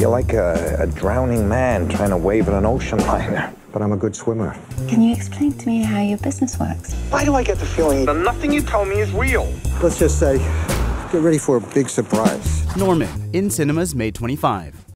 You're like a, a drowning man trying to wave at an ocean liner. But I'm a good swimmer. Can you explain to me how your business works? Why do I get the feeling that nothing you tell me is real? Let's just say, get ready for a big surprise. Norman, in cinemas May 25.